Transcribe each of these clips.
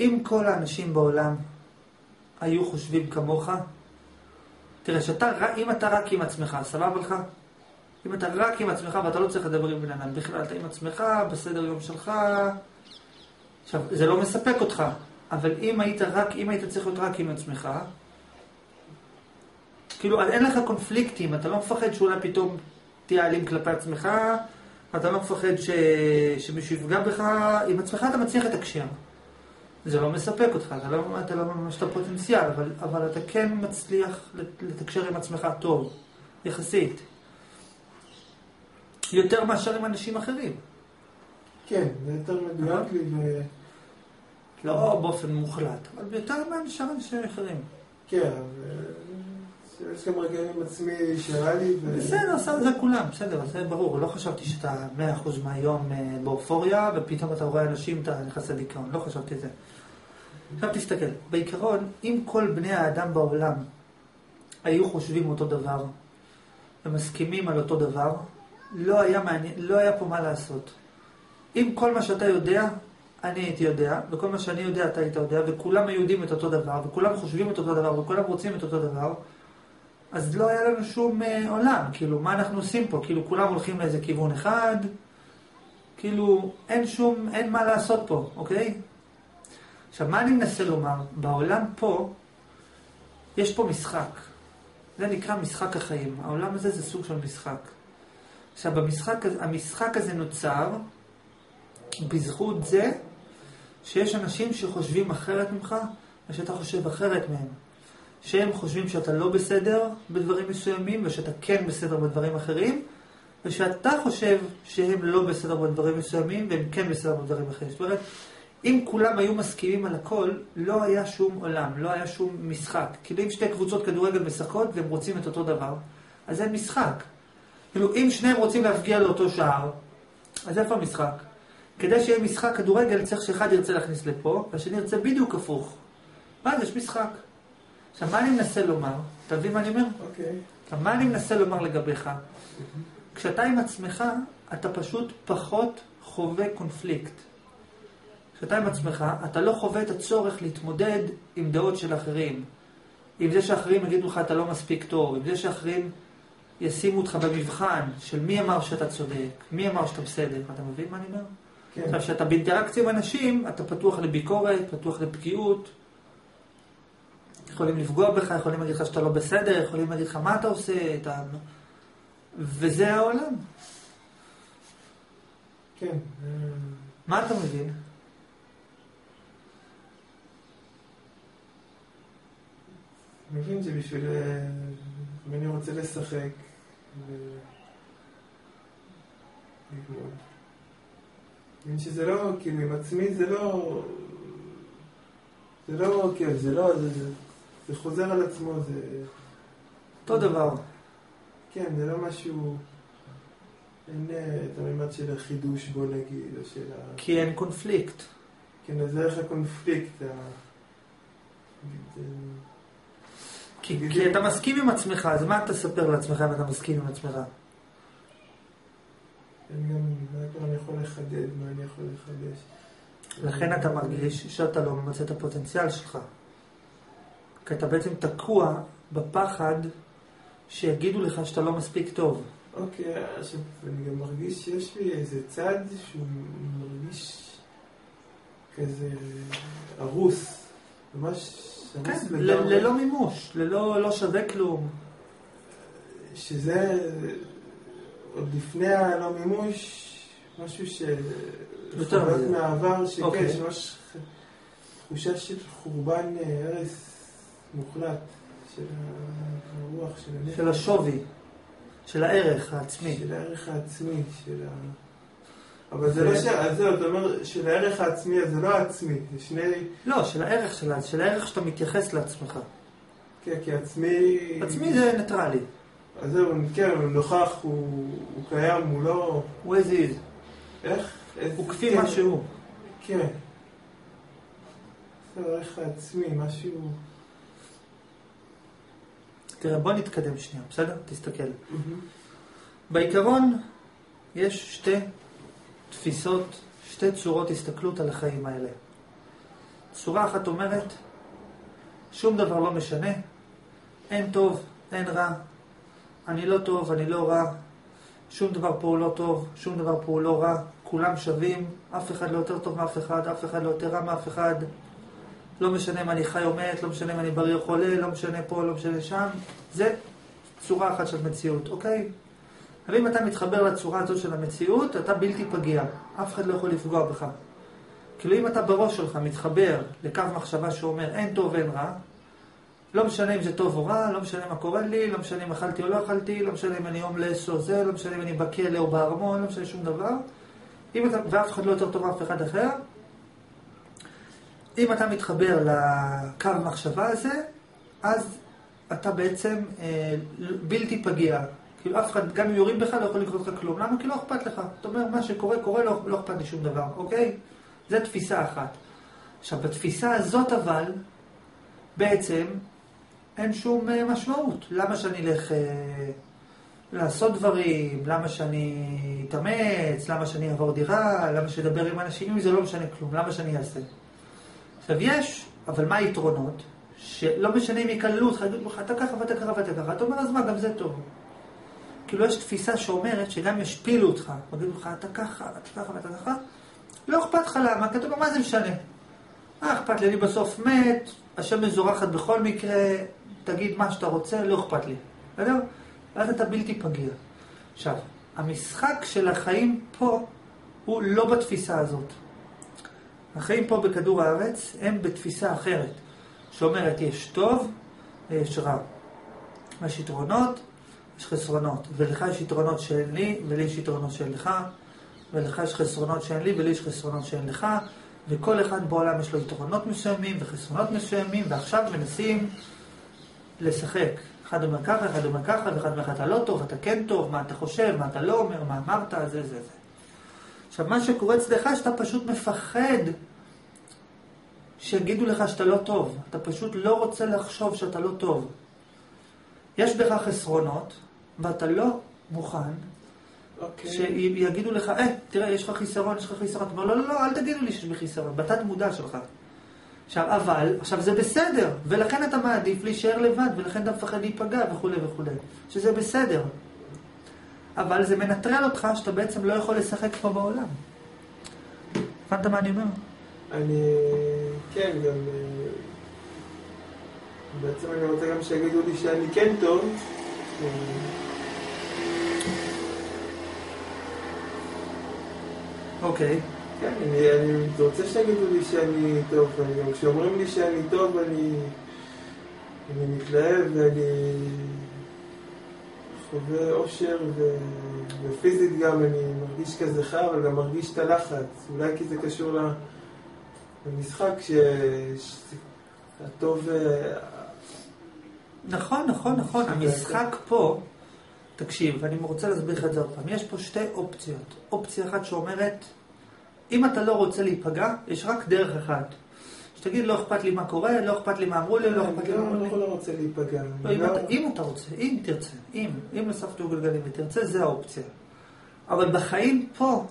אם כל האנשים בעולם היו חושבים כמוך, תראה, שאתה, אם אתה רק עם עצמך, סבבה לך? אם אתה רק עם עצמך ואתה לא צריך לדבר עם בן אדם, בכלל אתה עם עצמך, בסדר יום שלך, עכשיו, זה לא מספק אותך, אבל אם היית רק, אם היית צריך להיות רק עם עצמך, כאילו, אין לך קונפליקטים, אתה לא מפחד שאולי פתאום תהיה אלים כלפי עצמך, אתה לא מפחד ש... שמישהו יפגע בך, עם עצמך אתה מצליח לתקשר. זה לא מספק אותך, אתה לא, אתה לא ממש את הפוטנציאל, אבל, אבל אתה כן מצליח לתקשר עם עצמך טוב, יחסית. יותר מאשר עם אנשים אחרים. כן, זה יותר מדויק לי ו... לא באופן מוחלט, אבל יותר מאשר אנשים אחרים. כן, יש גם רגעים עצמי שהיה לי. ו... בסדר, זה כולם, בסדר, זה ברור. לא חשבתי שאתה מאה אחוז מהיום אה, באופוריה, ופתאום אתה רואה אנשים, אתה נכנס לדיכאון. לא חשבתי את זה. עכשיו תסתכל, בעיקרון, אם כל בני האדם בעולם היו חושבים אותו דבר, ומסכימים על אותו דבר, לא היה, מעניין, לא היה פה מה לעשות. אם כל מה שאתה יודע, אני הייתי יודע, וכל מה שאני יודע אתה היית יודע, וכולם היו יודעים את אותו דבר, וכולם חושבים את אותו דבר, וכולם רוצים את אותו דבר, אז לא היה לנו שום אה, עולם, כאילו, מה אנחנו עושים פה? כאילו, כולם הולכים לאיזה כיוון אחד, כאילו, אין שום, אין מה לעשות פה, אוקיי? עכשיו, מה אני מנסה לומר? בעולם פה, יש פה משחק. זה נקרא משחק החיים. העולם הזה זה סוג של משחק. עכשיו, במשחק, המשחק הזה נוצר בזכות זה שיש אנשים שחושבים אחרת ממך, ושאתה חושב אחרת מהם. שהם חושבים שאתה לא בסדר בדברים מסוימים, ושאתה כן בסדר בדברים אחרים, ושאתה חושב שהם לא בסדר בדברים מסוימים, והם כן בסדר בדברים אחרים. זאת אומרת, אם כולם היו מסכימים על הכל, לא היה שום עולם, לא היה שום משחק. כאילו אם שתי קבוצות כדורגל משחקות והם רוצים את אותו דבר, אז אין משחק. כאילו אם שניהם רוצים להפגיע לאותו שער, אז איפה המשחק? כדי שיהיה משחק כדורגל צריך שאחד ירצה להכניס לפה, והשני ירצה בדיוק הפוך. ואז יש משחק. עכשיו, מה אני מנסה לומר? אתה מבין מה אני אומר? אוקיי. Okay. עכשיו, מה אני מנסה לומר לגביך? כשאתה עם עצמך, אתה פשוט פחות חווה קונפליקט. כשאתה עם עצמך, אתה לא חווה את הצורך להתמודד עם דעות של אחרים. עם זה שאחרים יגידו לך אתה לא מספיק טוב, עם זה שאחרים ישימו אותך במבחן של מי אמר שאתה צודק, מי אמר שאתה בסדר. אתה מבין מה אני אומר? כן. עכשיו, כשאתה באינטראקציה עם אנשים, אתה פתוח לביקורת, פתוח לפגיעות. יכולים לפגוע בך, יכולים להגיד לך שאתה לא בסדר, יכולים להגיד לך מה אתה עושה, אתה... וזה העולם. כן. מה אתה מבין? מבין שבשביל... אה, אם אני רוצה לשחק ו... לגמור. מבין שזה לא, כאילו, עם עצמי זה לא... זה לא, כן, זה לא, זה, זה, זה חוזר על עצמו, זה... אותו דבר. כן, זה לא משהו... אין אה, את המימד של החידוש, בוא נגיד, או של ה... כי אין קונפליקט. כן, אז איך הקונפליקט, ה... כי, כי אתה מסכים עם עצמך, אז מה אתה תספר לעצמך אם אתה מסכים עם עצמך? מה אני יכול לחדד, מה אני יכול לחדש. לכן אתה מרגיש שאתה לא ממצה את הפוטנציאל שלך. כי אתה בעצם תקוע בפחד שיגידו לך שאתה לא מספיק טוב. אוקיי, עכשיו אני גם מרגיש שיש לי איזה צד שהוא מרגיש כזה הרוס, ממש כן, ללא מימוש, ללא לא שווה כלום. שזה עוד לפני הלא מימוש, משהו ש... חוויות מהעבר, שכן, אוקיי. שממש תחושה של חורבן אה, הרס מוחלט של הרוח, של הנפש. של השווי, של הערך העצמי. של הערך העצמי, של ה... אבל זה לא ש... אז זהו, אתה אומר של הערך העצמי, זה לא העצמי, זה שני... לא, של הערך שלה, של הערך שאתה מתייחס לעצמך. כן, כי עצמי... עצמי זה ניטרלי. אז זהו, כן, הוא נוכח, הוא, הוא קיים, הוא לא... הוא איזה איז. איך? הוא כפי מה שהוא. כן. זה הערך העצמי, משהו... תראה, בוא נתקדם שנייה, בסדר? תסתכל. בעיקרון, יש שתי תפיסות, שתי צורות הסתכלות על החיים האלה. צורה אחת אומרת, שום דבר לא משנה, אין טוב, אין רע, אני לא טוב, אני לא רע, שום דבר פה הוא לא טוב, שום דבר פה הוא לא רע, כולם שווים, אף אחד לא יותר טוב מאף אחד, אף אחד לא יותר רע מאף אחד. לא משנה אם אני חי או מת, לא משנה אם אני בריא או חולה, לא משנה פה, לא משנה שם. זה צורה אחת של מציאות, אוקיי? אבל אם אתה מתחבר לצורה הזאת של המציאות, אתה בלתי פגיע. אף אחד לא יכול לפגוע בך. כאילו אם אתה בראש שלך מתחבר לקו מחשבה שאומר אין טוב ואין רע, לא משנה אם זה טוב או רע, לא משנה מה קורה לי, לא משנה אם אכלתי או לא אכלתי, לא משנה אם אני הומלס או זה, לא משנה אם אני בכלא או בארמון, לא משנה שום דבר. אם אתה, ואף אחד לא יותר טוב מאף אחד אחר, אם אתה מתחבר לקו המחשבה הזה, אז אתה בעצם אה, בלתי פגיע. כאילו אף אחד, גם אם יורים בך, לא יכול לקרות לך כלום. למה? כי לא אכפת לך. אתה אומר, מה שקורה, קורה, לא, לא אכפת לי שום דבר, אוקיי? זו תפיסה אחת. עכשיו, בתפיסה הזאת אבל, בעצם, אין שום אה, משמעות. למה שאני אלך אה, לעשות דברים? למה שאני אתאמץ? למה שאני אעבור דירה? למה שאדבר עם אנשים? אם זה לא משנה כלום, למה שאני אעשה? עכשיו, יש, אבל מה היתרונות? שלא משנה אם יקללו אותך, יגידו לך, אתה ככה ואתה ככה ואתה ככה. אתה אומר, אז מה, גם זה טוב. כאילו, יש תפיסה שאומרת שגם ישפילו אותך, יגידו לך, אתה ככה, אתה ככה ואתה ככה, לא אכפת לך למה, כי אתה אומר, מה זה משנה? מה אכפת לי, אני בסוף מת, השם מזורחת בכל מקרה, תגיד מה שאתה רוצה, לא אכפת לי. בסדר? ואז אתה בלתי פגיע. עכשיו, המשחק של החיים פה הוא לא בתפיסה הזאת. החיים פה בכדור הארץ הם בתפיסה אחרת, שאומרת יש טוב ויש רע. יש יתרונות, יש חסרונות, ולך יש יתרונות שאין לי, ולי יש יתרונות שאין לך, ולך יש חסרונות שאין לי, ולי יש חסרונות שאין לך, וכל אחד בעולם יש לו יתרונות מסוימים וחסרונות מסוימים, ועכשיו מנסים לשחק. אחד אומר ככה, אחד אומר ככה, ואחד אומר לך אתה לא טוב, אתה כן טוב, מה אתה חושב, מה אתה לא אומר, מה אמרת, זה זה זה. עכשיו, מה שקורה אצלך, שאתה פשוט מפחד שיגידו לך שאתה לא טוב. אתה פשוט לא רוצה לחשוב שאתה לא טוב. יש בך חסרונות, ואתה לא מוכן okay. אוקיי. שיגידו לך, אה, תראה, יש לך חיסרון, יש לך חיסרון. אתה אומר, לא, לא, לא, אל תגידו לי שיש לי חיסרון, בתת מודע שלך. עכשיו, אבל, עכשיו זה בסדר, ולכן אתה מעדיף להישאר לבד, ולכן אתה מפחד להיפגע וכולי וכולי, שזה בסדר. אבל זה מנטרל אותך שאתה בעצם לא יכול לשחק פה בעולם. הבנת מה אני אומר? אני, כן, גם... אה, בעצם אני רוצה גם שיגידו לי שאני כן טוב. אוקיי. כן, אני, אני רוצה שיגידו לי שאני טוב, וגם כשאומרים לי שאני טוב, אני, אני מתלהב ואני חווה אושר, ו, ופיזית גם אני מרגיש כזה חי, אבל גם מרגיש את הלחץ. אולי כי זה קשור למשחק, שהטוב... אה, נכון, נכון, נכון. המשחק פה, תקשיב, ואני רוצה להסביר לך את זה עוד פעם. יש פה שתי אופציות. אופציה אחת שאומרת, אם אתה לא רוצה להיפגע, יש רק דרך אחת. שתגיד, לא אכפת לי מה קורה, לא אכפת לי מה אמרו לי, לא אכפת לי מה אמרו לי. אני לא רוצה להיפגע. לא- אם אתה רוצה, אם תרצה, אם, אם נוספת גלגלים ותרצה, זה האופציה. אבל בחיים פה,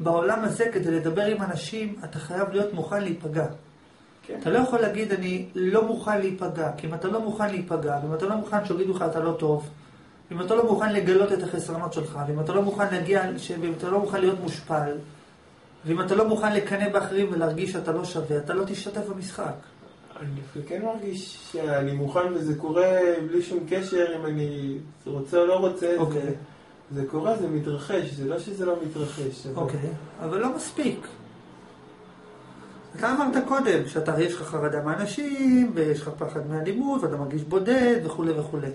בעולם הזה, כדי לדבר עם אנשים, אתה חייב להיות מוכן להיפגע. כן. אתה לא יכול להגיד, אני לא מוכן להיפגע, כי אם אתה לא מוכן להיפגע, ואם אתה לא מוכן שיגידו לך אתה לא טוב, אם אתה לא מוכן לגלות את החסרונות שלך, ואם אתה לא מוכן להגיע, ואם אתה לא מוכן להיות מושפל, ואם אתה לא מוכן לקנא באחרים ולהרגיש שאתה לא שווה, אתה לא תשתתף במשחק. אני כן מרגיש שאני מוכן וזה קורה בלי שום קשר אם אני רוצה או לא רוצה. אוקיי. זה, זה קורה, זה מתרחש, זה לא שזה לא מתרחש. אוקיי, אבל, אבל לא מספיק. אתה אמרת קודם, שאתה, יש לך חרדה מאנשים, ויש לך פחד מאלימות, ואתה מרגיש בודד, וכולי וכולי.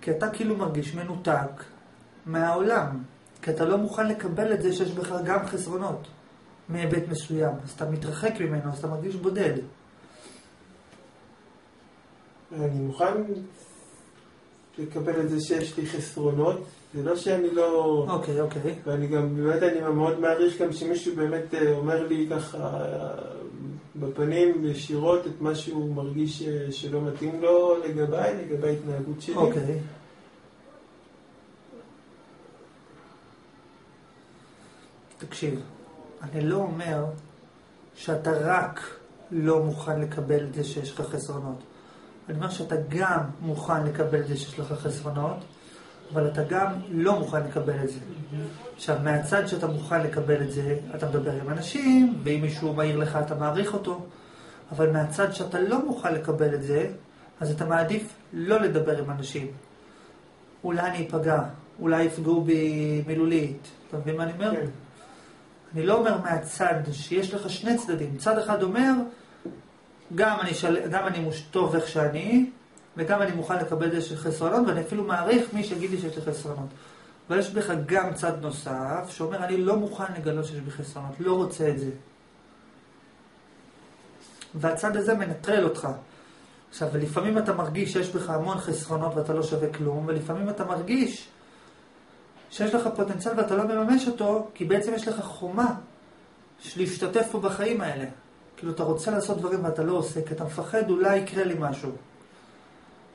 כי אתה כאילו מרגיש מנותק מהעולם. כי אתה לא מוכן לקבל את זה שיש בך גם חסרונות מהיבט מסוים. אז אתה מתרחק ממנו, אז אתה מרגיש בודד. אני מוכן לקבל את זה שיש לי חסרונות. זה לא שאני לא... אוקיי, אוקיי. ואני גם, באמת, אני מאוד מעריך גם שמישהו באמת אה, אומר לי ככה בפנים ישירות את מה שהוא מרגיש אה, שלא מתאים לו לגביי, לגבי ההתנהגות שלי. אוקיי. תקשיב, אני לא אומר שאתה רק לא מוכן לקבל את זה שיש לך חסרונות. אני אומר שאתה גם מוכן לקבל את זה שיש לך חסרונות, אבל אתה גם לא מוכן לקבל את זה. עכשיו, מהצד שאתה מוכן לקבל את זה, אתה מדבר עם אנשים, ואם מישהו מעיר לך אתה מעריך אותו, אבל מהצד שאתה לא מוכן לקבל את זה, אז אתה מעדיף לא לדבר עם אנשים. אולי אני אפגע, אולי יפגעו בי מילולית. אתה מבין מה אני אומר? כן. אני לא אומר מהצד שיש לך שני צדדים. צד אחד אומר, גם אני, של... גם אני טוב איך שאני, וגם אני מוכן לקבל את זה של חסרונות, ואני אפילו מעריך מי שיגיד לי שיש לי חסרונות. אבל יש בך גם צד נוסף, שאומר, אני לא מוכן לגלות שיש בי חסרונות, לא רוצה את זה. והצד הזה מנטרל אותך. עכשיו, לפעמים אתה מרגיש שיש בך המון חסרונות ואתה לא שווה כלום, ולפעמים אתה מרגיש שיש לך פוטנציאל ואתה לא מממש אותו, כי בעצם יש לך חומה להשתתף פה בחיים האלה. כאילו, אתה רוצה לעשות דברים ואתה לא עושה, כי אתה מפחד אולי יקרה לי משהו.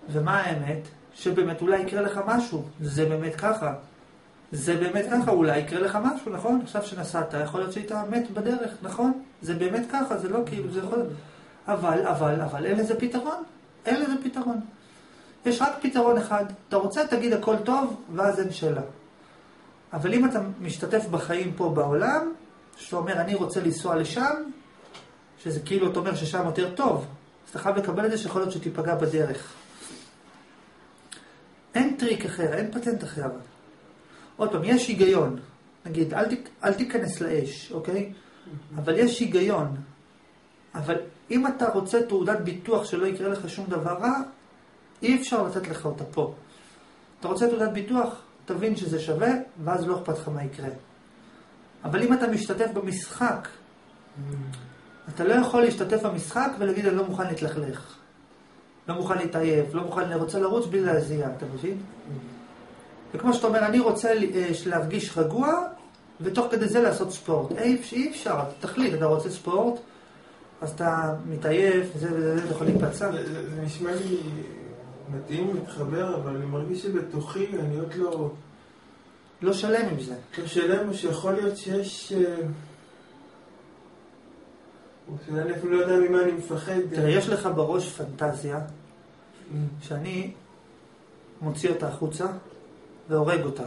ומה האמת? שבאמת אולי יקרה לך משהו. זה באמת ככה. זה באמת ככה, אולי יקרה לך משהו, נכון? עכשיו שנסעת, יכול להיות שהיית מת בדרך, נכון? זה באמת ככה, זה לא כאילו, זה יכול... אבל, אבל, אבל אין לזה פתרון. אין לזה פתרון. יש רק פתרון אחד. אתה רוצה, תגיד הכל טוב, ואז אין שאלה. אבל אם אתה משתתף בחיים פה בעולם, שאתה אומר, אני רוצה לנסוע לשם, שזה כאילו, אתה אומר ששם יותר טוב, אז אתה חייב לקבל את זה שיכול להיות שתיפגע בדרך. אין טריק אחר, אין פטנט אחר. עוד פעם, יש היגיון. נגיד, אל, תיק, אל תיכנס לאש, אוקיי? אבל יש היגיון. אבל אם אתה רוצה תעודת ביטוח שלא יקרה לך שום דבר רע, אי אפשר לתת לך אותה פה. אתה רוצה תעודת ביטוח, תבין שזה שווה, ואז לא אכפת לך מה יקרה. אבל אם אתה משתתף במשחק, אתה לא יכול להשתתף במשחק ולהגיד, אני לא מוכן להתלכלך. לא מוכן להתעייף, לא מוכן, אני רוצה לרוץ בלי להזיע, אתה מבין? וכמו שאתה אומר, אני רוצה אה, להרגיש רגוע, ותוך כדי זה לעשות ספורט. אי אפשר, תחליט, אתה רוצה ספורט, אז אתה מתעייף, זה וזה, אתה יכול להיפצע. זה נשמע לי מתאים, מתחבר, אבל אני מרגיש שבתוכי אני עוד לא... לא שלם עם זה. לא שלם, או שיכול להיות שיש... אה, או שאני אפילו לא יודע ממה אני מפחד. תראה, יש לך בראש פנטזיה, mm. שאני מוציא אותה החוצה והורג אותה.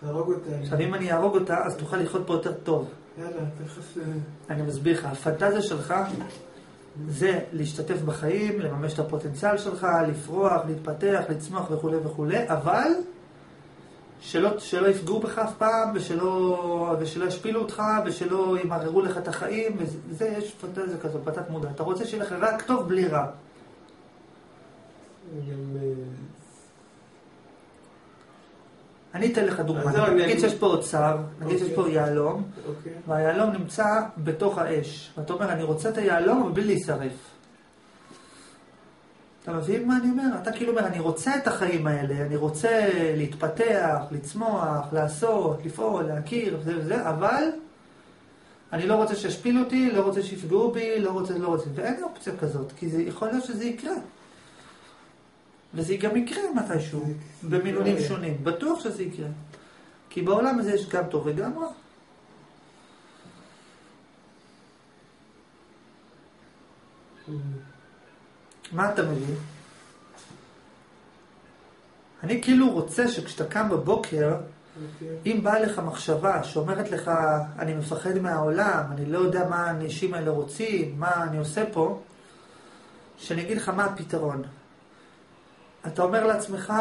תהרוג אותה. עכשיו, אם אני אהרוג אותה, אז תוכל לחיות פה יותר טוב. יאללה, תכף... אה, אני מסביר לך, הפנטזיה שלך זה להשתתף בחיים, לממש את הפוטנציאל שלך, לפרוח, להתפתח, לצמוח וכולי וכולי, אבל שלא, שלא יפגעו בך אף פעם, ושלא, ושלא ישפילו אותך, ושלא ימררו לך את החיים, וזה, יש פנטזיה כזאת, בתת מודע. אתה רוצה שיהיה לך רק טוב בלי רע. גם... אני אתן לך דוגמא, נגיד שיש פה אוצר, נגיד שיש פה אוקיי. יהלום, אוקיי. והיהלום נמצא בתוך האש, ואתה אומר, אני רוצה את היהלום בלי להישרף. אתה מבין מה אני אומר? אתה כאילו אומר, אני רוצה את החיים האלה, אני רוצה להתפתח, לצמוח, לעשות, לפעול, להכיר, וזה וזה, אבל אני לא רוצה שישפילו אותי, לא רוצה שיפגעו בי, לא רוצה, לא רוצה, ואין אופציה כזאת, כי זה, יכול להיות שזה יקרה. וזה גם יקרה מתישהו, במילונים שונים. בטוח שזה יקרה. כי בעולם הזה יש גם טוב וגם רע. מה אתה מבין? אני כאילו רוצה שכשאתה קם בבוקר. אוקיי. אם באה לך מחשבה שאומרת לך, אני מפחד מהעולם, אני לא יודע מה האנשים האלה רוצים, מה אני עושה פה, שאני אגיד לך מה הפתרון. אתה אומר לעצמך,